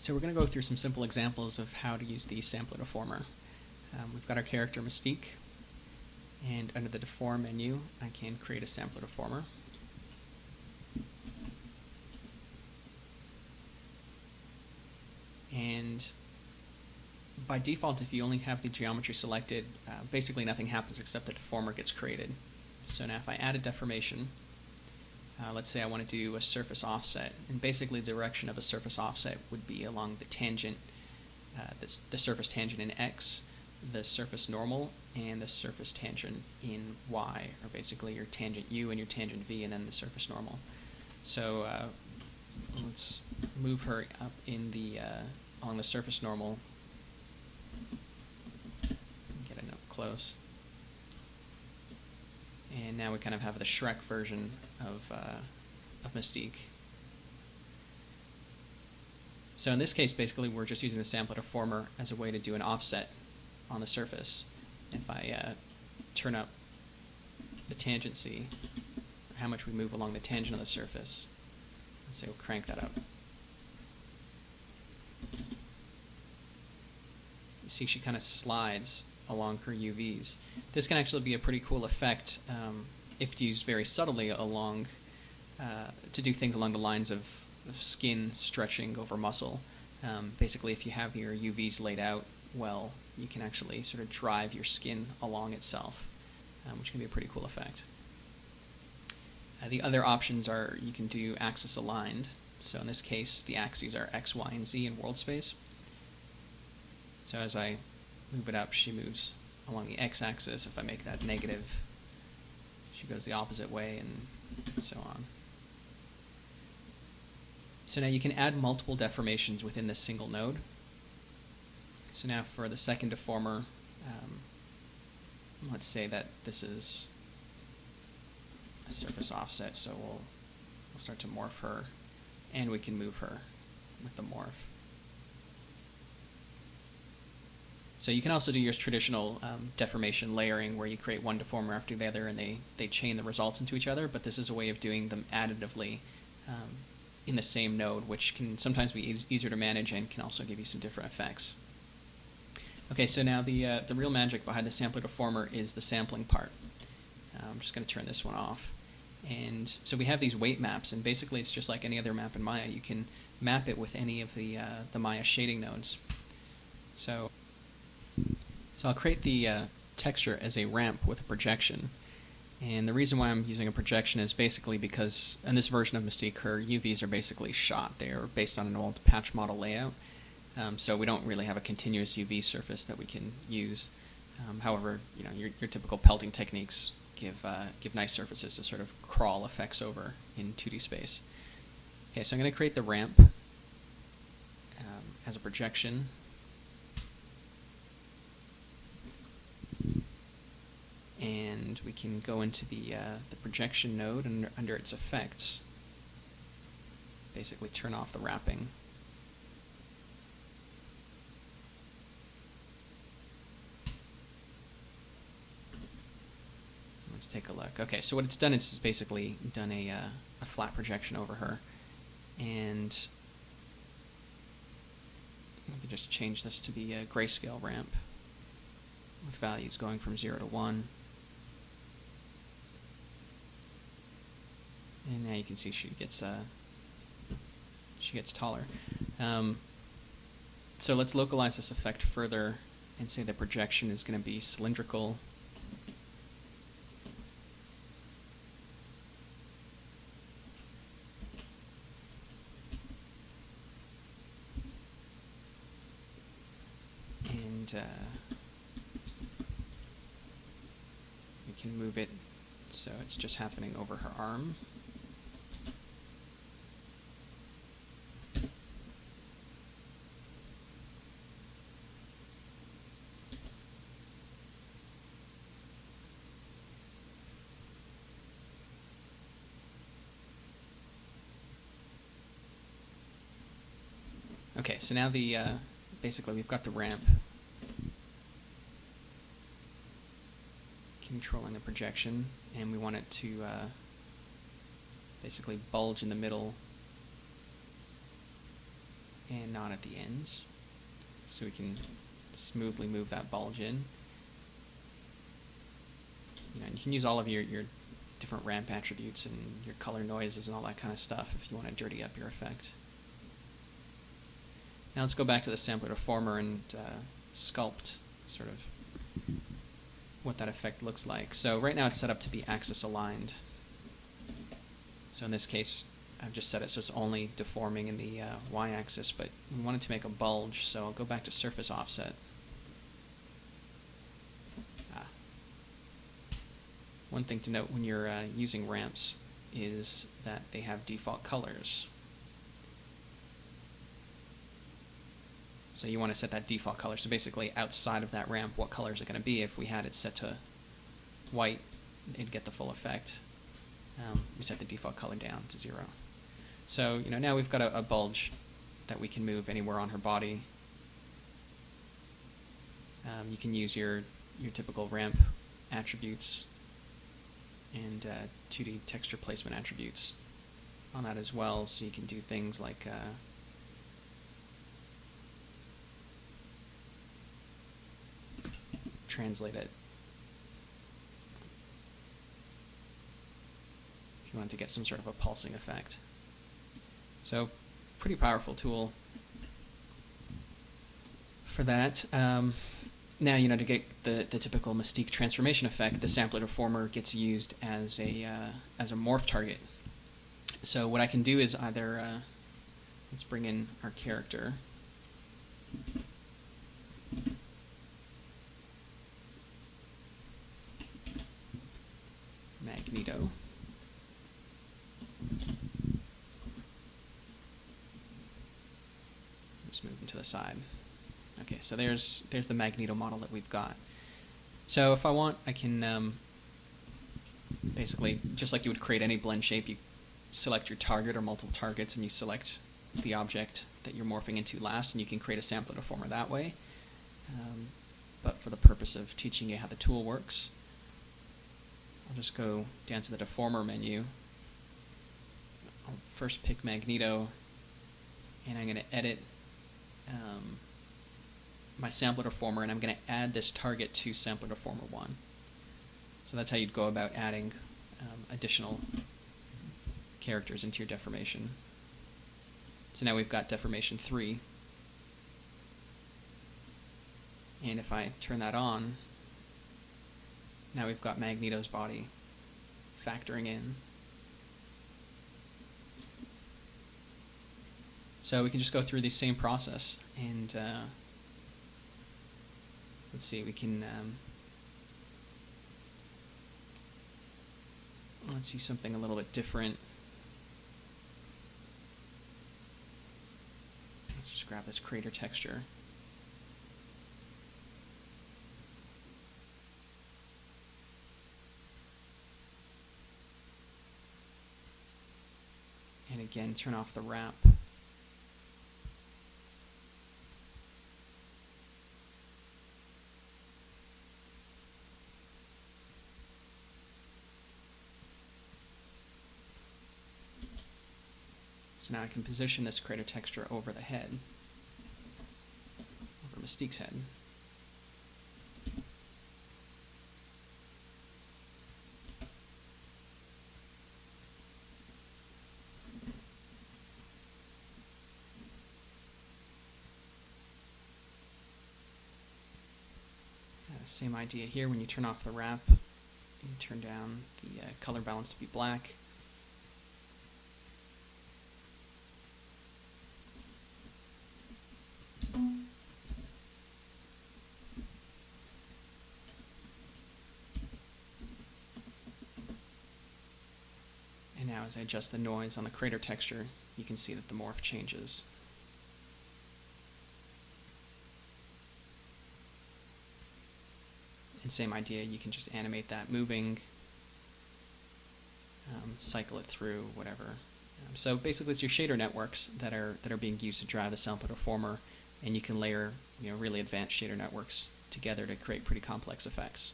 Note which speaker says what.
Speaker 1: So we're going to go through some simple examples of how to use the sampler deformer. Um, we've got our character Mystique, and under the deform menu, I can create a sampler deformer. And by default, if you only have the geometry selected, uh, basically nothing happens except the deformer gets created. So now if I add a deformation, uh, let's say I want to do a surface offset, and basically the direction of a surface offset would be along the tangent, uh, the, the surface tangent in x, the surface normal, and the surface tangent in y, or basically your tangent u and your tangent v, and then the surface normal. So uh, let's move her up in the uh, along the surface normal. Get up close. And now we kind of have the Shrek version of, uh, of Mystique. So in this case, basically, we're just using the sampler deformer as a way to do an offset on the surface. If I uh, turn up the tangency, how much we move along the tangent of the surface, let's say we'll crank that up. You see she kind of slides along her UVs. This can actually be a pretty cool effect um, if used very subtly along uh, to do things along the lines of, of skin stretching over muscle. Um, basically, if you have your UVs laid out well, you can actually sort of drive your skin along itself, um, which can be a pretty cool effect. Uh, the other options are you can do axis aligned. So in this case, the axes are x, y, and z in world space. So as I move it up, she moves along the x-axis. If I make that negative, she goes the opposite way, and so on. So now you can add multiple deformations within this single node. So now for the second deformer, um, let's say that this is a surface offset, so we'll, we'll start to morph her, and we can move her with the morph. So you can also do your traditional um, deformation layering where you create one deformer after the other and they, they chain the results into each other, but this is a way of doing them additively um, in the same node, which can sometimes be e easier to manage and can also give you some different effects. Okay, so now the, uh, the real magic behind the sampler deformer is the sampling part. Uh, I'm just going to turn this one off. And so we have these weight maps, and basically it's just like any other map in Maya. You can map it with any of the, uh, the Maya shading nodes. So so I'll create the uh, texture as a ramp with a projection. And the reason why I'm using a projection is basically because in this version of Mystique, her UVs are basically shot. They are based on an old patch model layout. Um, so we don't really have a continuous UV surface that we can use. Um, however, you know, your, your typical pelting techniques give, uh, give nice surfaces to sort of crawl effects over in 2D space. Okay, so I'm going to create the ramp um, as a projection and we can go into the, uh, the projection node and under its effects basically turn off the wrapping. Let's take a look. Okay, so what it's done is basically done a, uh, a flat projection over her. And let me just change this to the uh, grayscale ramp with values going from 0 to 1. And now you can see she gets uh, she gets taller. Um, so let's localize this effect further and say the projection is going to be cylindrical. And uh, we can move it so it's just happening over her arm. Okay, so now the, uh, basically we've got the ramp controlling the projection, and we want it to uh, basically bulge in the middle and not at the ends. So we can smoothly move that bulge in. You know, you can use all of your, your different ramp attributes and your color noises and all that kind of stuff if you want to dirty up your effect. Now let's go back to the sampler deformer and uh, sculpt sort of what that effect looks like. So right now it's set up to be axis aligned. So in this case, I've just set it so it's only deforming in the uh, y-axis, but we wanted to make a bulge, so I'll go back to surface offset. Ah. One thing to note when you're uh, using ramps is that they have default colors. So you want to set that default color. So basically, outside of that ramp, what color is it going to be? If we had it set to white, it'd get the full effect. Um, we set the default color down to zero. So you know now we've got a, a bulge that we can move anywhere on her body. Um, you can use your your typical ramp attributes and uh, 2D texture placement attributes on that as well. So you can do things like uh, translate it. If you want to get some sort of a pulsing effect. So, pretty powerful tool for that. Um, now, you know, to get the, the typical Mystique transformation effect, the sampler deformer gets used as a, uh, as a morph target. So what I can do is either, uh, let's bring in our character. Magneto. Just move him to the side. Okay, so there's there's the Magneto model that we've got. So if I want, I can um, basically, just like you would create any blend shape, you select your target or multiple targets and you select the object that you're morphing into last and you can create a sampler deformer that way. Um, but for the purpose of teaching you how the tool works, I'll just go down to the deformer menu. I'll first pick Magneto and I'm going to edit um, my sampler deformer and I'm going to add this target to sampler deformer 1. So that's how you'd go about adding um, additional characters into your deformation. So now we've got deformation 3. And if I turn that on, now we've got Magneto's body factoring in. So we can just go through the same process and uh, let's see, we can um, let's see something a little bit different. Let's just grab this crater texture. Again, turn off the wrap. So now I can position this crater texture over the head, over Mystique's head. Same idea here when you turn off the wrap, you turn down the uh, color balance to be black. And now as I adjust the noise on the crater texture, you can see that the morph changes. Same idea, you can just animate that moving, um, cycle it through, whatever. Um, so basically, it's your shader networks that are that are being used to drive the sampler deformer, and you can layer you know really advanced shader networks together to create pretty complex effects.